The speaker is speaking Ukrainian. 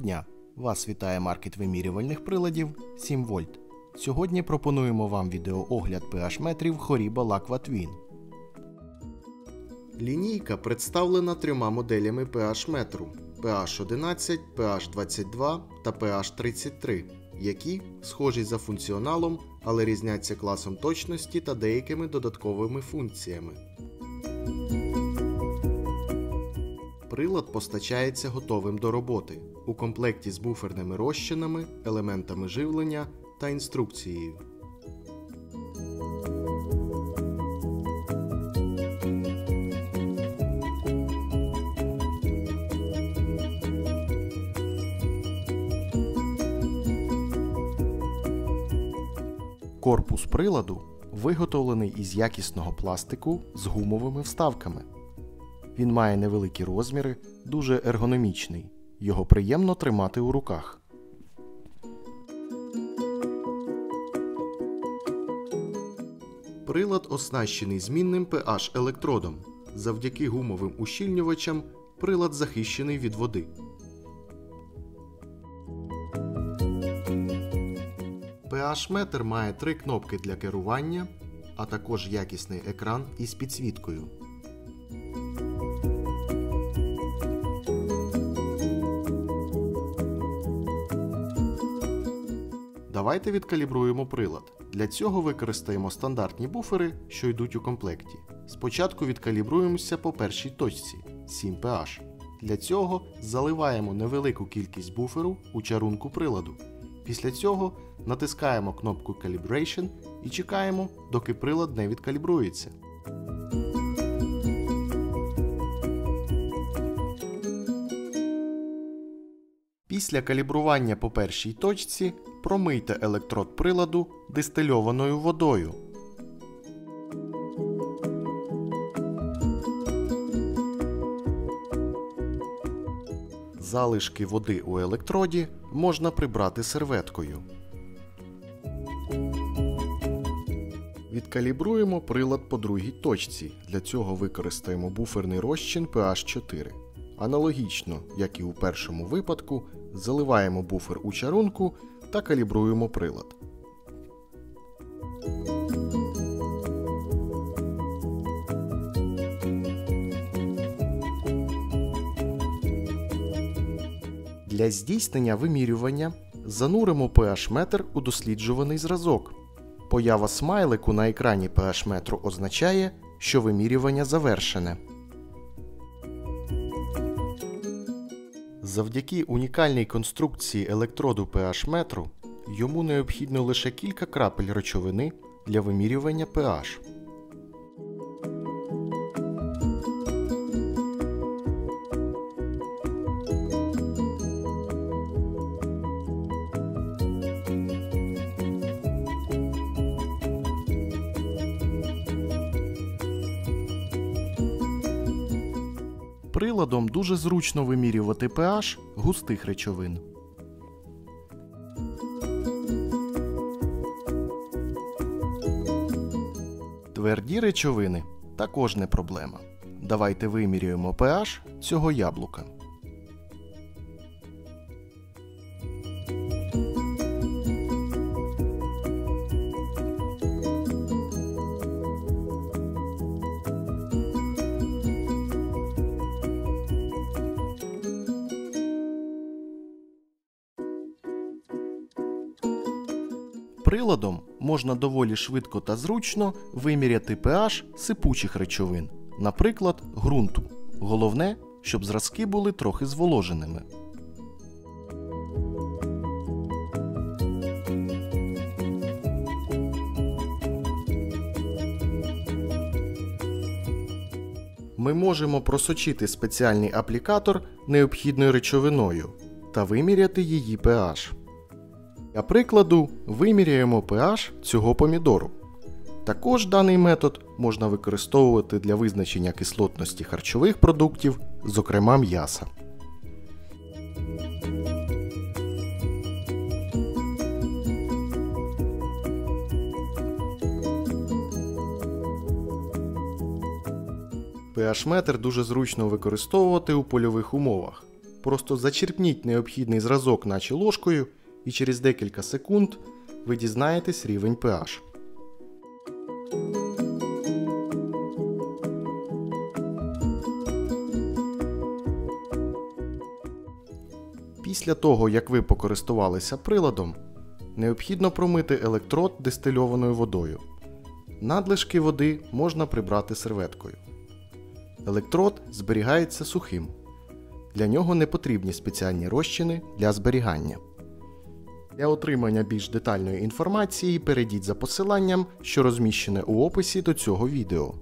дня! Вас вітає маркет вимірювальних приладів 7 вольт. Сьогодні пропонуємо вам відеоогляд pH метрів Horiba Laqua Twin. Лінійка представлена трьома моделями pH метру pH 11, pH 22 та pH 33, які схожі за функціоналом, але різняться класом точності та деякими додатковими функціями. Прилад постачається готовим до роботи у комплекті з буферними розчинами, елементами живлення та інструкцією. Корпус приладу виготовлений із якісного пластику з гумовими вставками. Він має невеликі розміри, дуже ергономічний. Його приємно тримати у руках. Прилад оснащений змінним pH електродом. Завдяки гумовим ущільнювачам прилад захищений від води. pH метр має три кнопки для керування, а також якісний екран із підсвіткою. Давайте відкалібруємо прилад. Для цього використаємо стандартні буфери, що йдуть у комплекті. Спочатку відкалібруємося по першій точці 7pH. Для цього заливаємо невелику кількість буферу у чарунку приладу. Після цього натискаємо кнопку Calibration і чекаємо, доки прилад не відкалібрується. Після калібрування по першій точці промийте електрод приладу дистильованою водою. Залишки води у електроді можна прибрати серветкою. Відкалібруємо прилад по другій точці. Для цього використаємо буферний розчин pH 4. Аналогічно, як і у першому випадку, заливаємо буфер у чарунку та калібруємо прилад. Для здійснення вимірювання зануримо pH метр у досліджуваний зразок. Поява смайлику на екрані pH метру означає, що вимірювання завершене. Завдяки унікальній конструкції електроду pH метру йому необхідно лише кілька крапель речовини для вимірювання pH. Приладом дуже зручно вимірювати pH густих речовин. Тверді речовини також не проблема. Давайте вимірюємо pH цього яблука. Приладом можна доволі швидко та зручно виміряти pH сипучих речовин, наприклад, ґрунту. Головне, щоб зразки були трохи зволоженими. Ми можемо просочити спеціальний аплікатор необхідною речовиною та виміряти її pH. Для прикладу, виміряємо pH цього помідору. Також даний метод можна використовувати для визначення кислотності харчових продуктів, зокрема м'яса. pH-метр дуже зручно використовувати у польових умовах. Просто зачерпніть необхідний зразок, наче ложкою, і через декілька секунд ви дізнаєтесь рівень pH. Після того, як ви покористувалися приладом, необхідно промити електрод дистильованою водою. Надлишки води можна прибрати серветкою. Електрод зберігається сухим. Для нього не потрібні спеціальні розчини для зберігання. Для отримання більш детальної інформації перейдіть за посиланням, що розміщене у описі до цього відео.